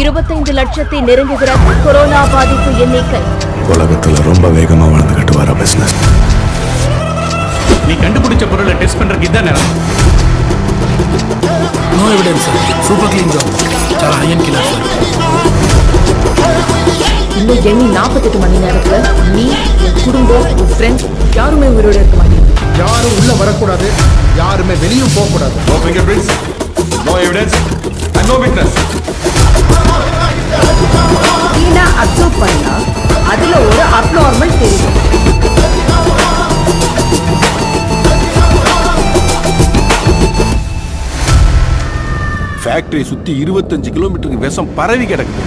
இருபத்தைந்து லட்சத்தை நெருங்குகிறது கொரோனா பாதிப்பு எண்ணிக்கை. உலகத்துல ரொம்ப வேகமா வளர்ந்துகிட்டு வர பிசினஸ் நீ கண்டுபிடிச்ச பொருளை டெஸ்ட் பண்றதுக்கு இதான் நேரம். No evidence super clean job sir ஐயன் கிலர் இன்னும் எண்ணி நாற்பத்தெட்டு மணி நேரத்தில் நீ என் குடும்பம் ஃப்ரெண்ட்ஸ் யாருமே உயிரோட இருக்க மாட்டீங்க. யாரும் உள்ள வரக்கூடாது. யாருமே வெளியும் போகக்கூடாது. No fingerprints no evidence and no witness factory சுற்றி இருபத்தஞ்சு கிலோமீட்டருக்கு விஷம் பரவி கிடக்குது.